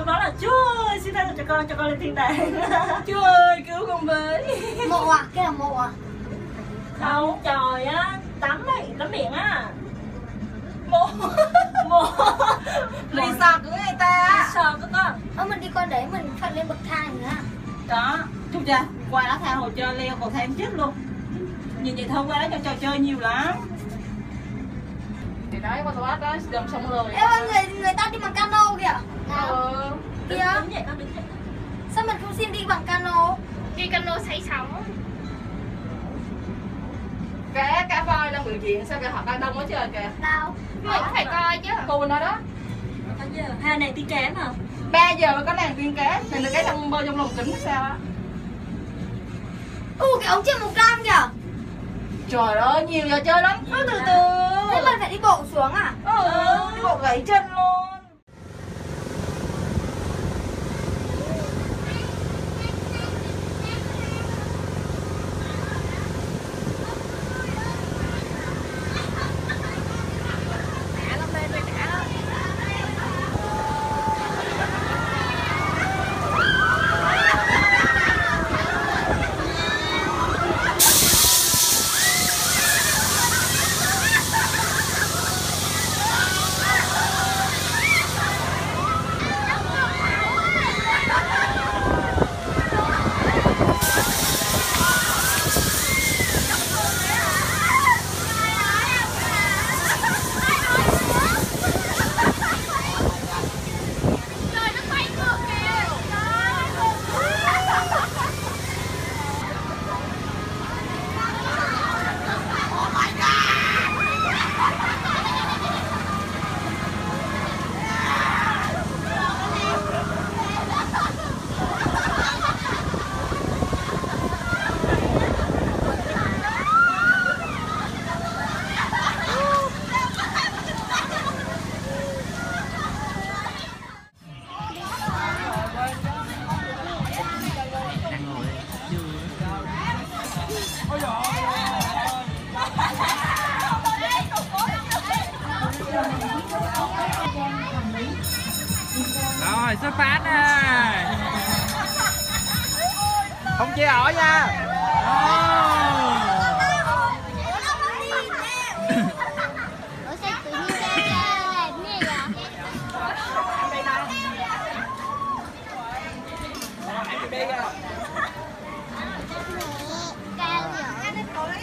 tôi nói là chúa ơi xin tha cho con cho con lên thiên đàng. Chúa ơi cứu con với. Mộ à? Cái là mộ à? không trời á tắm ấy tắm biển á. Mộ. Mồ Resort của người ta. Sợ có con. Ơ mình đi qua đấy mình phải lên bậc thang nữa. Đó chúc cha qua đó tha hồ chơi leo cầu thang chết luôn. Nhìn vậy thôi qua đó cho trò chơi nhiều lắm. Thì đấy con toát đó gần sông rồi Ê ơi, người, người ta đi bằng cano kìa. Ừ đứng dậy đứng dậy. Sao mình không xin đi bằng cano? đi cano xảy sóng. Cả cả voi đang biểu diễn sao kìa họ đang đông quá trời kìa. Đâu? mình phải coi chứ. Cô nó đó. Giờ hai này tí kém à? 3 giờ mới có nàng tiên cá Này là cái trong bơi trong lồng kính sao á. Ừ, cái ống trên một cam kìa. Trời ơi nhiều giờ chơi lắm. Cứ từ từ. Thế mình phải đi Rồi xuất phát đây. Không chia ỏ nha.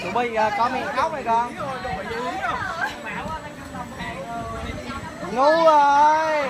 Tụi bây à, có miệng khóc này con Ngu rồi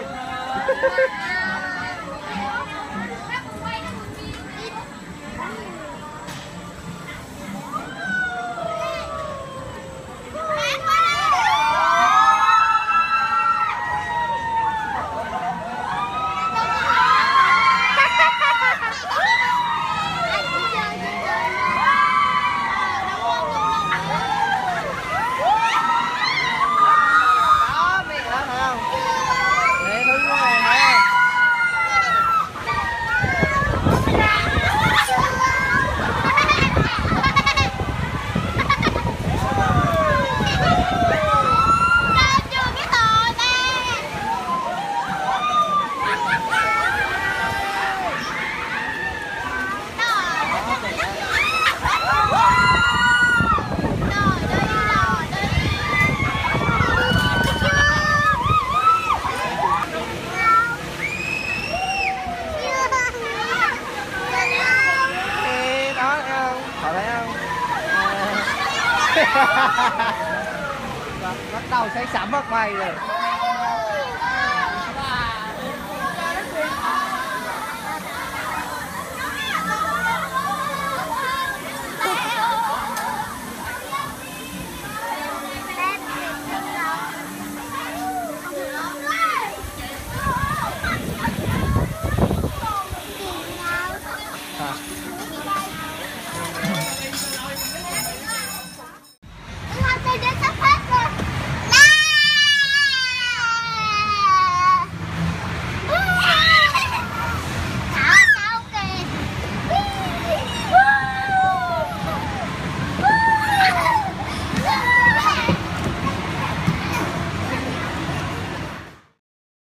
Đó miệng đó thấy không Để thứ của này thấy không chưa cái tò ta Ê, đó thấy không họ thấy không À bắt đầu say sắm mất mày rồi.